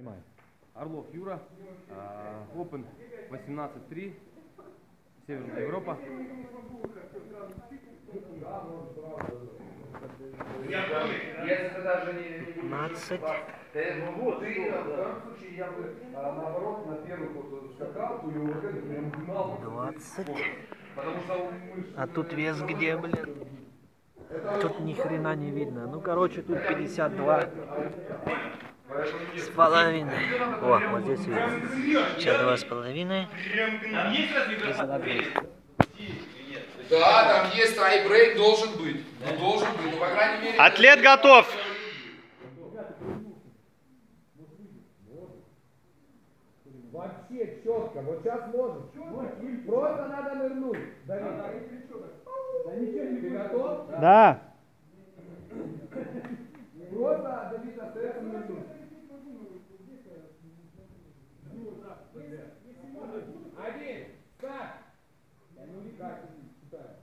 Снимаю. Орлов Юра, а, Open 18.3, Северная Европа. Если даже не... 15. Вот, и в данном случае я бы а, наоборот на первых вот скакал, или вот это прям гнал. 20. Потому что мы ж- А тут вес где, блин? Тут ни хрена не видно. Ну, короче, тут 52 с половиной. О, вот здесь видно. 52 с половиной. Да, там есть тайбрейк, должен быть. Ну, должен быть, ну, по крайней мере... Атлет готов! Вообще четко, вот сейчас можешь. Просто надо нырнуть. Давид. Да ничего не готов? Да. Просто, Один, так. Ну, не так, не так.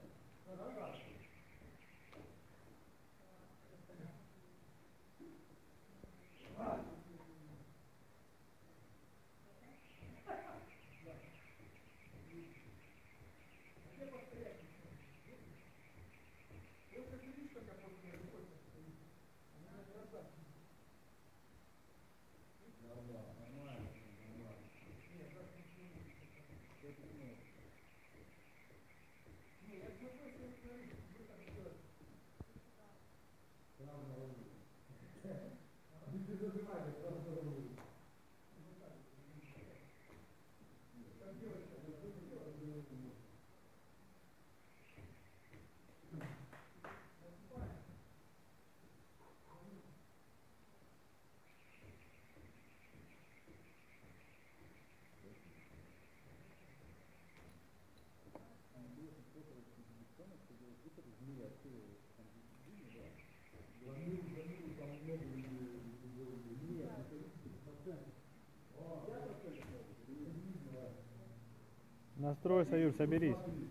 Настрой, Союз, соберись. Они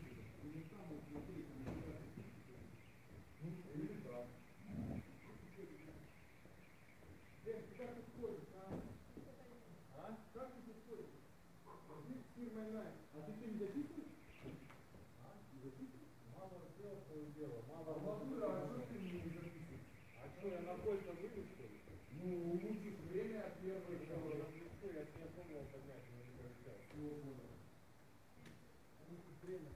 все. Соберись.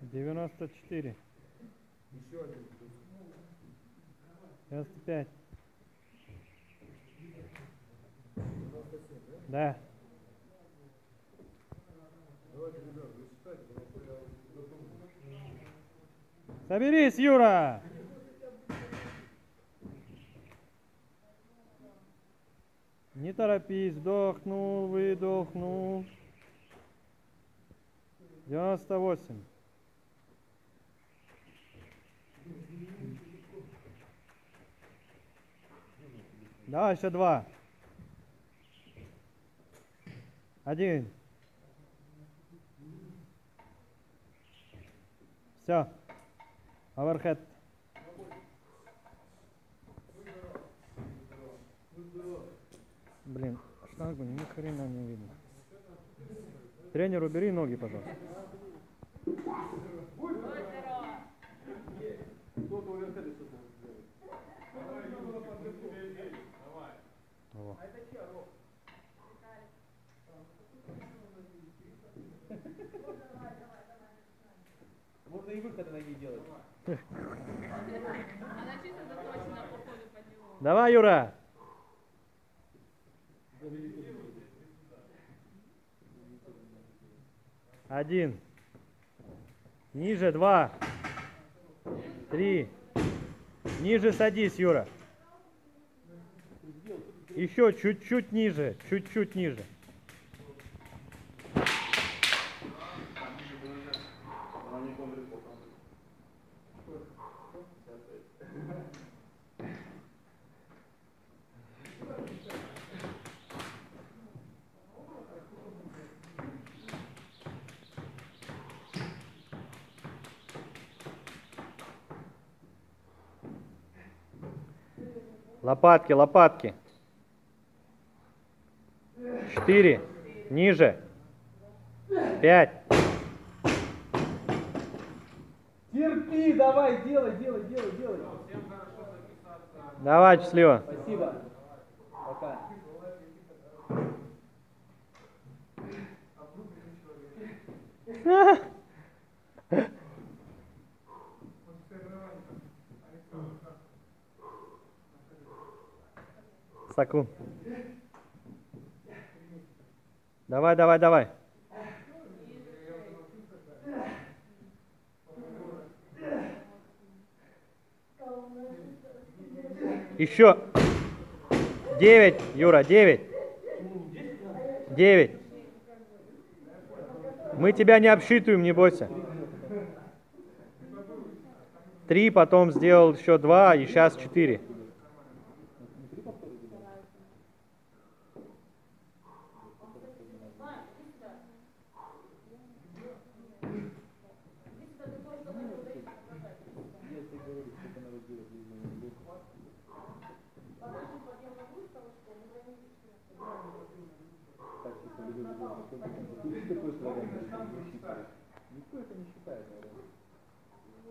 Девяносто четыре. Еще один 95. 97, да? Да. Соберись, Юра! Не торопись, вдохнул, выдохнул. 98. Давай еще два. Один. Все. Оверхед. Блин, штангу ни хрена не видно. Тренер, убери ноги, пожалуйста. Во. Можно и выходы ноги делать. Она чисто заточена по ходу под него. Давай, Юра. Один. Ниже два. Три. Ниже садись, Юра. Еще чуть-чуть ниже, чуть-чуть ниже. Лопатки, лопатки. Четыре. Ниже. Пять. Терпи, давай, делай, делай, делай, делай. Давай, счастливо. Спасибо. Пока. Сакун. Давай, давай, давай. Еще. Девять, Юра, девять. Девять. Мы тебя не обсчитываем, не бойся. Три, потом сделал еще два, и сейчас четыре.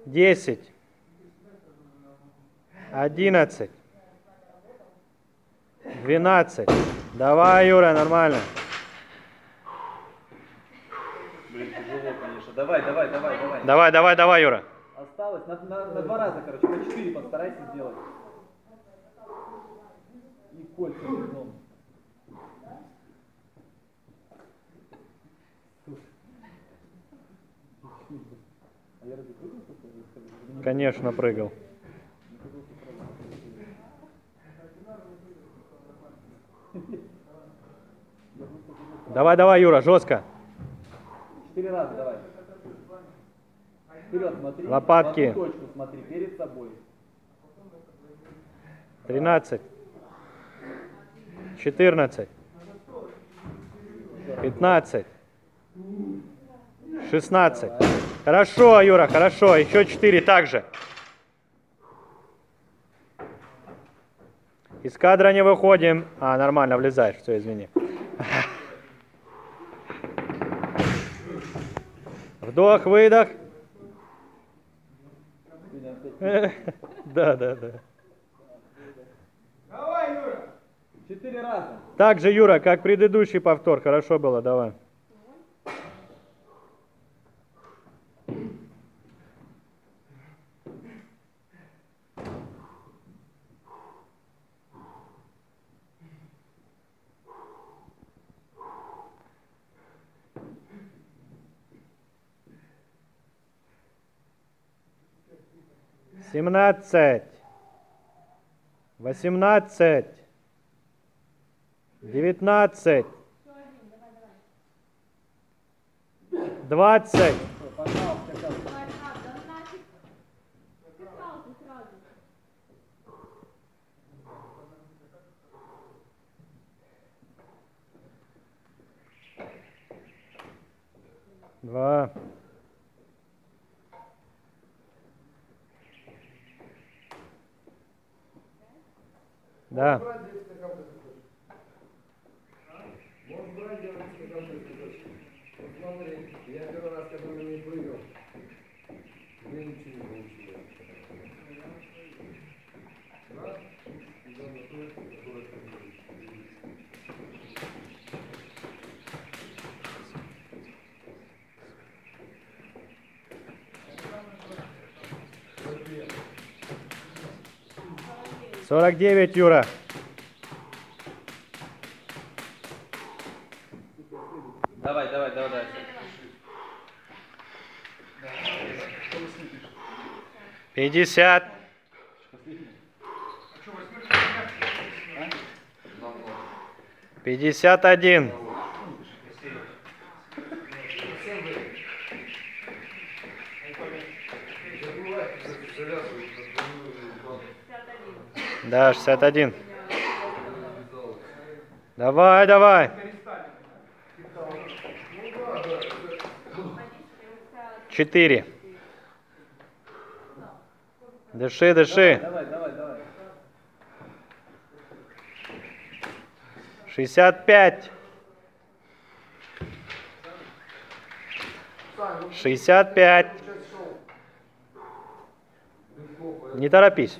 Десять. Одиннадцать. Двенадцать. Давай, Юра, нормально. Блин, тяжело, конечно. Давай, давай, давай, давай. Давай, давай, давай, Юра. Осталось на, на, на два раза, короче, по четыре постарайся сделать. И кольца потом. Конечно, прыгал. Давай, давай, Юра, жестко. Четыре раза давай. Вперед смотри. Лопатки. Точку смотри, перед собой. 13. 14. 15. 16. Хорошо, Юра, хорошо. Еще 4 также. Из кадра не выходим. А, нормально, влезаешь. Все, извини. Вдох, выдох. Да, да, да. Четыре раза. Так же, Юра, как предыдущий повтор. Хорошо было, давай. Семнадцать. Восемнадцать. Девятнадцать. Двадцать. Два. Да. Я первый раз, когда ней прыгал, я ничего не получилось. 49, Юра. Давай, давай, давай, давай. Пятьдесят. Пятьдесят один. Да, 61. Давай, давай. Четыре. Дыши, дыши. Давай, давай. 65. 65. Не торопись.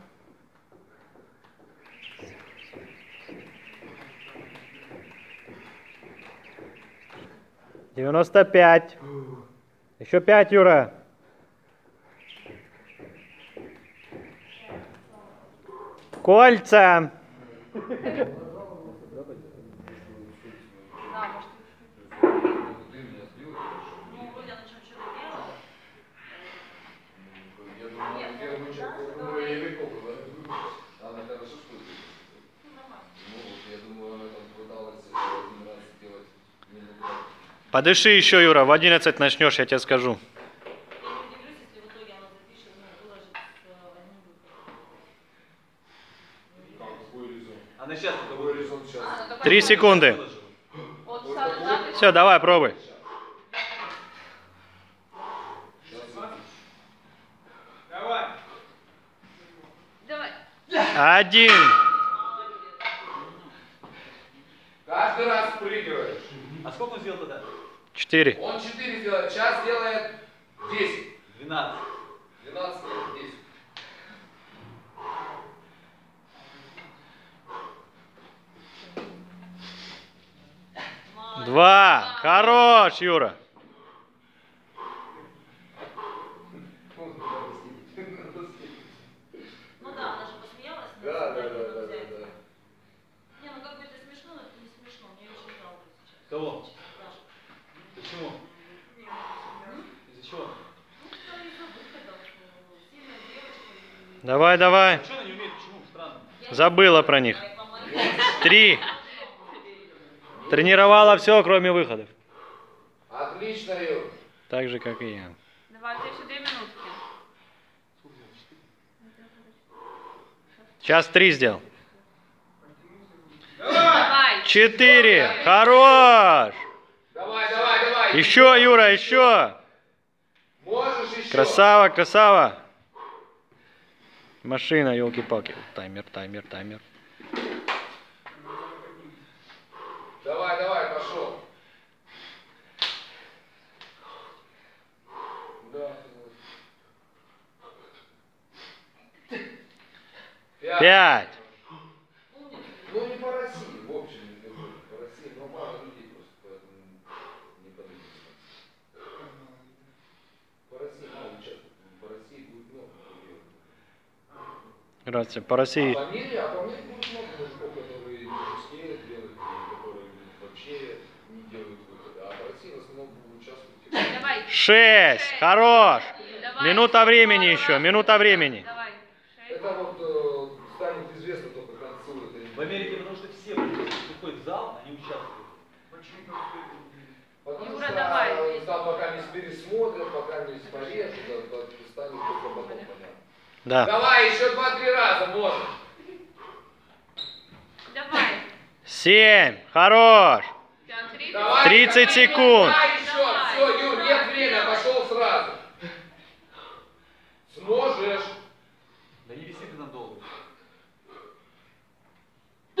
95. Еще 5, Юра. Кольца. Подыши еще, Юра. В 11 начнешь, я тебе скажу. Три секунды. Все, давай, пробуй. Один. Каждый раз спрыгиваешь. А сколько он сделал тогда? Четыре. Он 4 делает, сейчас делает 10. 12. 12 делает 10. Два. Хорош, Юра. Ну да, она же посмеялась. но Да, да, всегда да, не да, взять. да, да. Не, ну как бы это смешно, но это не смешно. Мне очень жалко сейчас. Кого? Почему? Из-за чего? Давай, давай. Что она не умеет? Почему? Странно. Я Забыла про них. Три. Тренировала все, кроме выходов. Отлично, Юр. Так же, как и я. Давай, у тебя еще две минутки. Сейчас три сделал. Четыре. Хорош. Давай, давай, давай. Еще, Юра, еще. Можешь еще. Красава, красава. Машина, елки-палки. Таймер, таймер, таймер. Давай, давай, пошел. Пять. Пять. Ну не по России, в общем, не выходит. по России, но мало людей просто, поэтому не подойдет. По России мало участвует, по России будет много. Грация. По России. А по мире, а по мире будет много мужиков, которые делать, и которые вообще не делают выхода. А по России в основном кто- Давай. Шесть. Хорош. Давай. Минута времени еще, минута времени. Давай. Шесть. Это вот э, станет известно только к концу этой В Америке потому что все приходят в зал, они участвуют. Потому Юра, что давай. э, там пока не пересмотрят, пока не да, станет только потом понятно. Да. Давай, еще два-три раза можно. Давай. Семь. Хорош. Давай, 30 давай, секунд. Давай еще, Давай. все, Юр, нет времени, пошел сразу. Сможешь. Да не виси ты нам долго.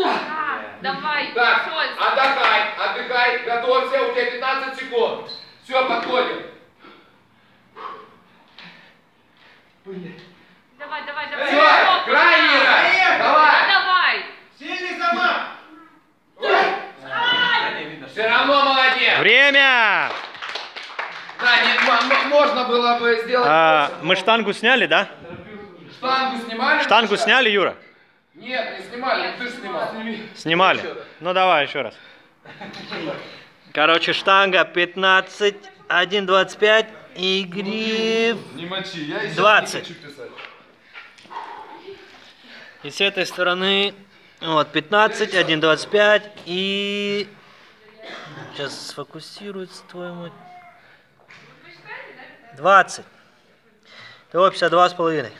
А, Давай. Так, отдыхай, отдыхай, готовься, у тебя 15 секунд. Все, подходим. Все, край, Давай! Давай! Сильный замах! Все молодец! Время! Да, не, можно было бы сделать... А, больше, но... Мы штангу сняли, да? Штангу снимали? Штангу сняли, Юра? Нет, не снимали, ты снимал. Снимали? Ну давай еще раз. Короче, штанга 15, 1,25 и гриф 20. И с этой стороны вот 15, 1,25 и... Сейчас сфокусируется твой мой. 20. Того 52 с половиной.